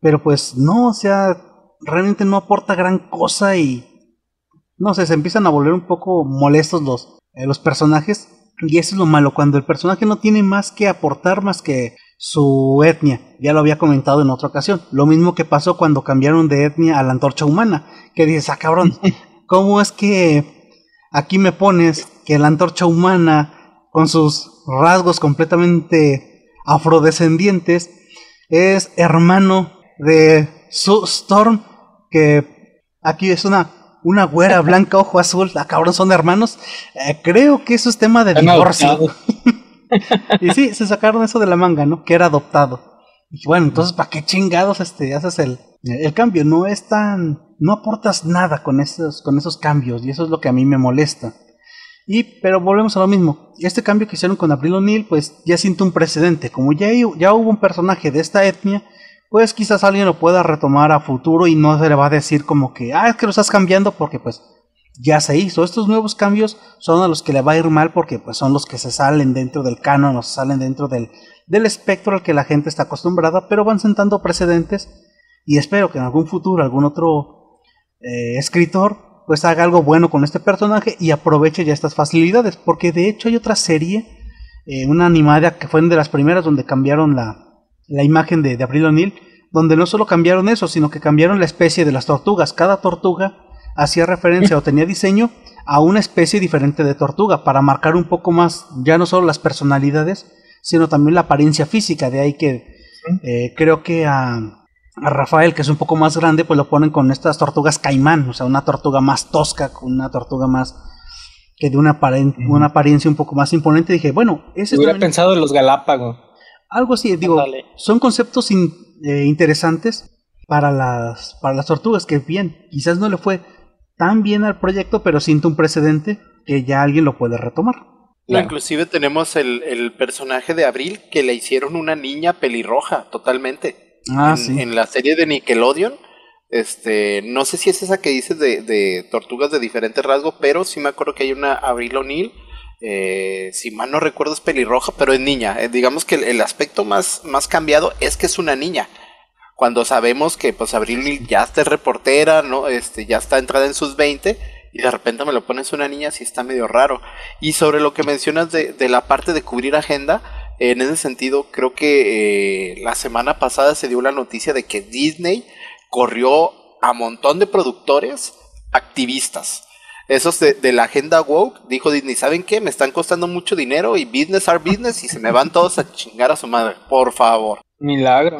Pero pues no, o sea, realmente no aporta gran cosa y no sé, se empiezan a volver un poco molestos los, eh, los personajes. Y eso es lo malo, cuando el personaje no tiene más que aportar más que su etnia. Ya lo había comentado en otra ocasión. Lo mismo que pasó cuando cambiaron de etnia a la antorcha humana. Que dices, ah cabrón, ¿cómo es que aquí me pones que la antorcha humana, con sus rasgos completamente afrodescendientes, es hermano de Sue Storm? Que aquí es una una güera blanca, ojo azul, ah, cabrón, son hermanos. Eh, creo que eso es tema de divorcio. Y sí, se sacaron eso de la manga, ¿no? Que era adoptado. Y bueno, entonces, ¿para qué chingados este, haces el, el cambio? No es tan. No aportas nada con esos, con esos cambios, y eso es lo que a mí me molesta. Y, pero volvemos a lo mismo. Este cambio que hicieron con April O'Neil, pues ya siento un precedente. Como ya, ya hubo un personaje de esta etnia, pues quizás alguien lo pueda retomar a futuro y no se le va a decir como que, ah, es que lo estás cambiando porque pues ya se hizo. Estos nuevos cambios son a los que le va a ir mal porque pues son los que se salen dentro del canon, o se salen dentro del, del espectro al que la gente está acostumbrada, pero van sentando precedentes y espero que en algún futuro algún otro eh, escritor pues haga algo bueno con este personaje y aproveche ya estas facilidades, porque de hecho hay otra serie, eh, una animada que fue de las primeras donde cambiaron la, la imagen de, de Abril O'Neill, donde no solo cambiaron eso, sino que cambiaron la especie de las tortugas. Cada tortuga hacía referencia o tenía diseño a una especie diferente de tortuga para marcar un poco más, ya no solo las personalidades, sino también la apariencia física. De ahí que eh, creo que a, a Rafael, que es un poco más grande, pues lo ponen con estas tortugas caimán, o sea, una tortuga más tosca, con una tortuga más que de una, aparen- Ujú. una apariencia un poco más imponente. Dije, bueno, ese es Hubiera también- pensado en los Galápagos. algo así, digo, son conceptos in- eh, interesantes para las, para las tortugas, que bien, quizás no le fue tan bien al proyecto, pero siento un precedente que ya alguien lo puede retomar. Claro. Inclusive tenemos el, el personaje de Abril que le hicieron una niña pelirroja totalmente. Ah, en, sí. en la serie de Nickelodeon. Este, no sé si es esa que dices de, de tortugas de diferente rasgo, pero sí me acuerdo que hay una Abril O'Neill. eh, si mal no recuerdo es pelirroja, pero es niña. Eh, digamos que el, el aspecto más, más cambiado es que es una niña. Cuando sabemos que pues Abril ya está reportera, ¿no? Este, ya está entrada en sus 20 y de repente me lo pones una niña, sí está medio raro. Y sobre lo que mencionas de, de la parte de cubrir agenda, en ese sentido, creo que eh, la semana pasada se dio la noticia de que Disney corrió a montón de productores activistas. Esos de, de la agenda woke, dijo Disney, ¿saben qué? Me están costando mucho dinero y business are business y se me van todos a chingar a su madre, por favor. Milagro.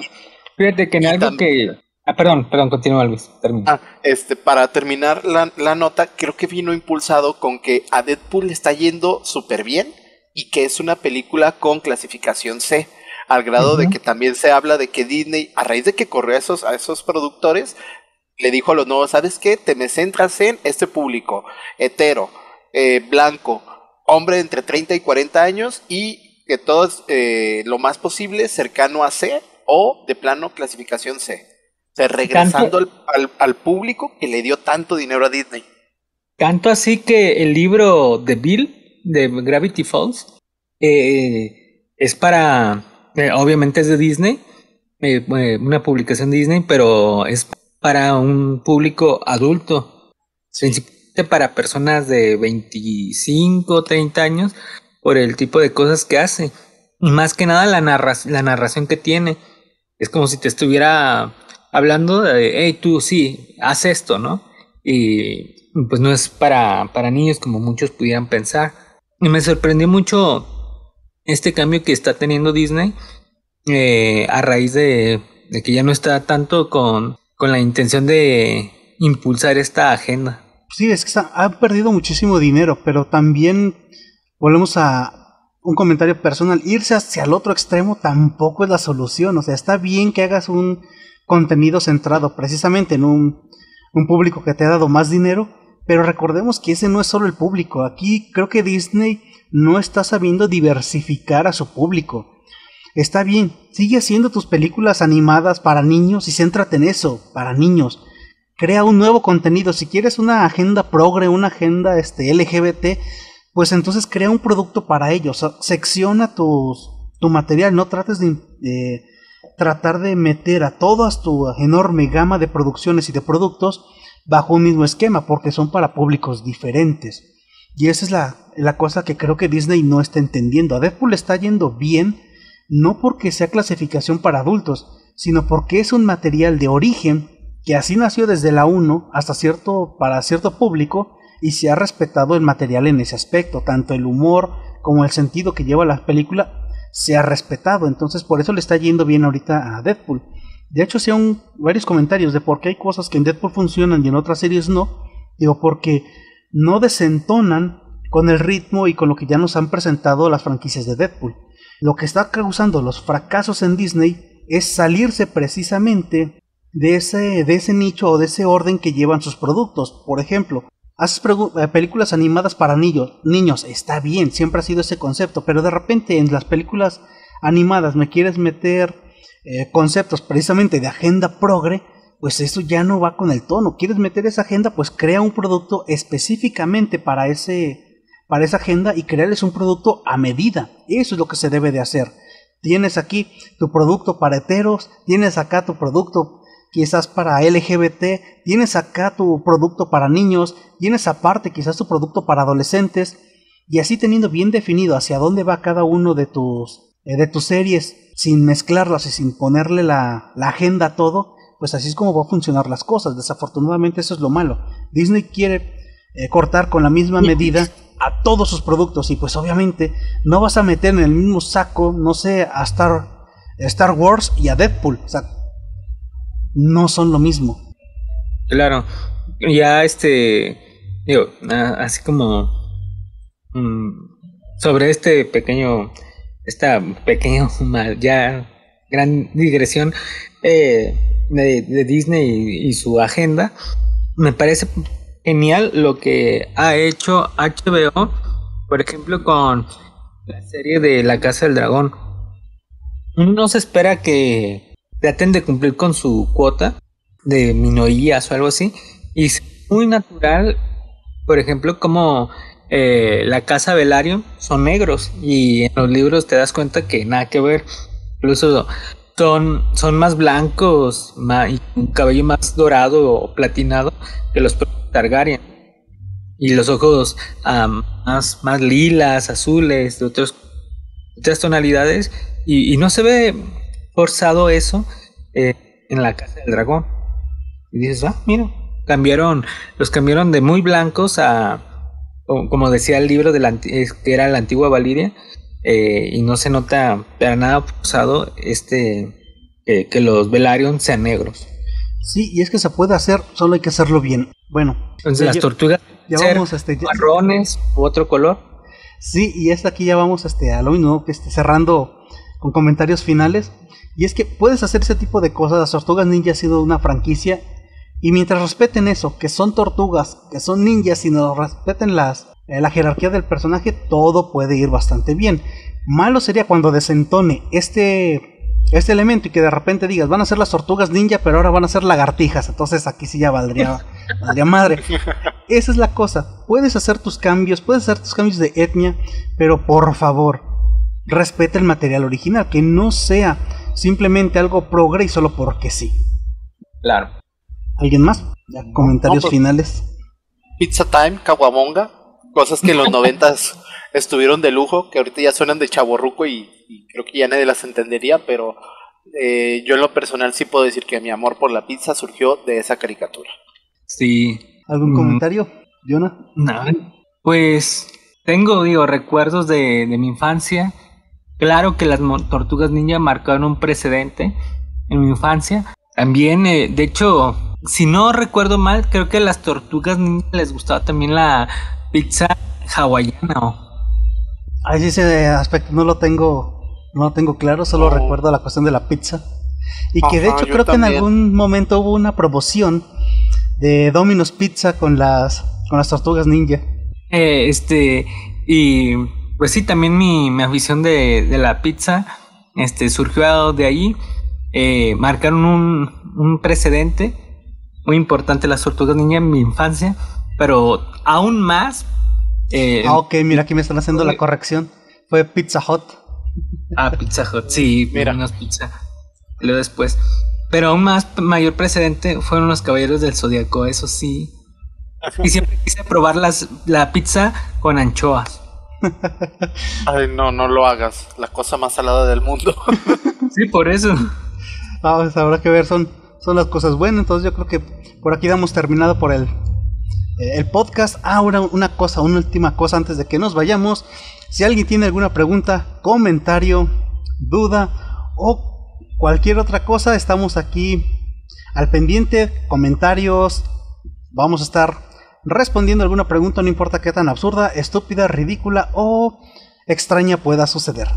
Fíjate que en Y algo que. Ah, perdón, perdón, continúa Luis. Termina. Ah, este, para terminar la, la nota, creo que vino impulsado con que a Deadpool le está yendo súper bien y que es una película con clasificación C. al grado de que también se habla de que Disney, a raíz de que corrió a esos, a esos productores, le dijo a los nuevos, ¿sabes qué? Te me centras en este público, hetero, eh, blanco, hombre entre 30 y 40 años y que todo es eh, lo más posible cercano a C o de plano clasificación C. O sea, regresando al, al, público que le dio tanto dinero a Disney. Tanto así que el libro de Bill, de Gravity Falls, eh, es para, obviamente es de Disney, una publicación de Disney, pero es para un público adulto, principalmente para personas de 25, 30 años, por el tipo de cosas que hace. Y más que nada la, la narración que tiene. Es como si te estuviera hablando de, hey, tú sí, haz esto, ¿no? Y pues no es para, para niños como muchos pudieran pensar. Y me sorprendió mucho este cambio que está teniendo Disney eh, a raíz de, de, que ya no está tanto con con la intención de impulsar esta agenda. Sí, es que han perdido muchísimo dinero, pero también volvemos a un comentario personal, irse hacia el otro extremo tampoco es la solución, o sea, está bien que hagas un contenido centrado precisamente en un, un público que te ha dado más dinero, pero recordemos que ese no es solo el público, aquí creo que Disney no está sabiendo diversificar a su público. Está bien, sigue haciendo tus películas animadas para niños y céntrate en eso, para niños. Crea un nuevo contenido. Si quieres una agenda progre, una agenda este, LGBT, pues entonces crea un producto para ellos. Secciona tu material. No trates de, tratar de meter a toda tu enorme gama de producciones y de productos bajo un mismo esquema, porque son para públicos diferentes. Y esa es la, la cosa que creo que Disney no está entendiendo. A Deadpool está yendo bien no porque sea clasificación para adultos, sino porque es un material de origen que así nació desde la 1 hasta cierto para cierto público y se ha respetado el material en ese aspecto, tanto el humor como el sentido que lleva la película se ha respetado, entonces por eso le está yendo bien ahorita a Deadpool. De hecho, sean varios comentarios de por qué hay cosas que en Deadpool funcionan y en otras series no. Digo, porque no desentonan con el ritmo y con lo que ya nos han presentado las franquicias de Deadpool. Lo que está causando los fracasos en Disney es salirse precisamente de ese, de ese nicho o de ese orden que llevan sus productos. Por ejemplo, haces eh, películas animadas para niños. Niños, está bien, siempre ha sido ese concepto, pero de repente en las películas animadas me quieres meter eh, conceptos precisamente de agenda progre, pues eso ya no va con el tono. ¿Quieres meter esa agenda? Pues crea un producto específicamente para ese, para esa agenda y crearles un producto a medida. Eso es lo que se debe de hacer. Tienes aquí tu producto para heteros, tienes acá tu producto quizás para LGBT, tienes acá tu producto para niños, tienes aparte quizás tu producto para adolescentes y así teniendo bien definido hacia dónde va cada uno de tus eh, de tus series sin mezclarlas y sin ponerle la, la agenda a todo, pues así es como va a funcionar las cosas. Desafortunadamente eso es lo malo. Disney quiere eh, cortar con la misma medida a todos sus productos y pues obviamente no vas a meter en el mismo saco, no sé, a Star, Star Wars y a Deadpool. O sea, no son lo mismo. Claro, ya este, digo, así como mm, sobre este pequeño, esta pequeño, ya gran digresión eh, de, Disney y su agenda, me parece genial lo que ha hecho HBO, por ejemplo, con la serie de La Casa del Dragón. No se espera que traten de cumplir con su cuota de minorías o algo así. Y es muy natural, por ejemplo, como eh, la casa Velaryon son negros y en los libros te das cuenta que nada que ver. Incluso son, son más blancos más, y un cabello más dorado o platinado que los Targaryen. Y los ojos más, más lilas, azules, de otros, otras tonalidades. Y, no se ve forzado eso eh, en la casa del dragón. Y dices, ah, mira, cambiaron, los cambiaron de muy blancos a, como decía el libro de la, que era la antigua Valiria, eh, y no se nota para nada forzado este que los Velaryon sean negros. Sí, y es que se puede hacer, solo hay que hacerlo bien. Bueno. Entonces las tortugas ya vamos este, marrones u otro color. Sí, y esta aquí ya vamos este, a lo mismo, que esté cerrando con comentarios finales. Y es que puedes hacer ese tipo de cosas. Las tortugas ninja ha sido una franquicia. Y mientras respeten eso, que son tortugas, que son ninjas, y no respeten las, eh, la jerarquía del personaje, todo puede ir bastante bien. Malo sería cuando desentone este, este elemento y que de repente digas, van a ser las tortugas ninja, pero ahora van a ser lagartijas. Entonces aquí sí ya valdría, valdría madre. Esa es la cosa. Puedes hacer tus cambios, puedes hacer tus cambios de etnia, pero por favor, respeta el material original, que no sea simplemente algo progre y solo porque sí. Claro. ¿Alguien más? Ya, comentarios pues- finales. Pizza Time, Caguamonga, cosas que en los noventas estuvieron de lujo, que ahorita ya suenan de chaborruco y, y creo que ya nadie las entendería, pero eh, yo en lo personal sí puedo decir que mi amor por la pizza surgió de esa caricatura. Sí. ¿Algún Mm. comentario, Jonah? No, pues tengo, digo, recuerdos de, de mi infancia. Claro que las tortugas ninja marcaron un precedente en mi infancia. También, eh, de hecho, si no recuerdo mal, creo que a las tortugas ninja les gustaba también la pizza hawaiana. o- Ahí sí ese aspecto no lo tengo, no lo tengo claro, solo Oh. recuerdo la cuestión de la pizza. Y que de hecho creo que en algún momento hubo una promoción de Domino's Pizza con las con las tortugas ninja. Eh, este, y pues sí, también mi, mi afición de, de la pizza este, surgió de ahí. Eh, marcaron un, un precedente muy importante las tortugas ninja en mi infancia, pero aún más. eh, Ah, ok, mira, aquí me están haciendo la corrección. Fue Pizza Hut. Ah, Pizza Hut, sí, Mira. menos pizza. Luego después. Pero aún más mayor precedente fueron los Caballeros del Zodiaco, eso sí. Y siempre quise probar las, la pizza con anchoas. Ay, no, no lo hagas, la cosa más salada del mundo. Sí, por eso. Ah, pues habrá que ver, son, son las cosas buenas. Entonces yo creo que por aquí damos terminado por el, eh, el podcast. Ahora una cosa, una última cosa antes de que nos vayamos. Si alguien tiene alguna pregunta, comentario, duda o cualquier otra cosa, estamos aquí al pendiente. Comentarios, vamos a estar respondiendo alguna pregunta, no importa qué tan absurda, estúpida, ridícula o extraña pueda suceder.